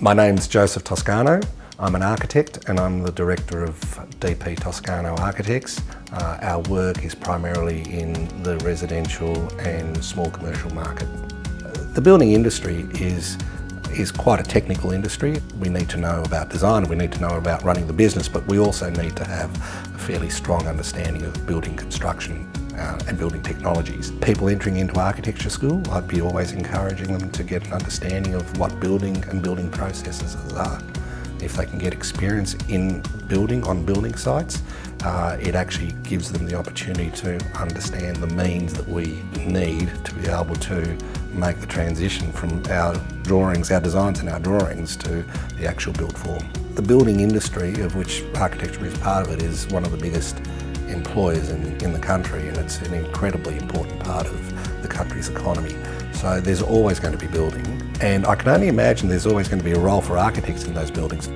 My name's Joseph Toscano. I'm an architect and I'm the director of DP Toscano Architects. Uh, our work is primarily in the residential and small commercial market. The building industry is is quite a technical industry. We need to know about design, we need to know about running the business, but we also need to have a fairly strong understanding of building construction uh, and building technologies. People entering into architecture school, I'd be always encouraging them to get an understanding of what building and building processes are. If they can get experience in building, on building sites, uh, it actually gives them the opportunity to understand the means that we need to be able to make the transition from our drawings, our designs and our drawings to the actual built form. The building industry, of which architecture is part of it, is one of the biggest employers in, in the country and it's an incredibly important part of the country's economy. So there's always going to be building and I can only imagine there's always going to be a role for architects in those buildings.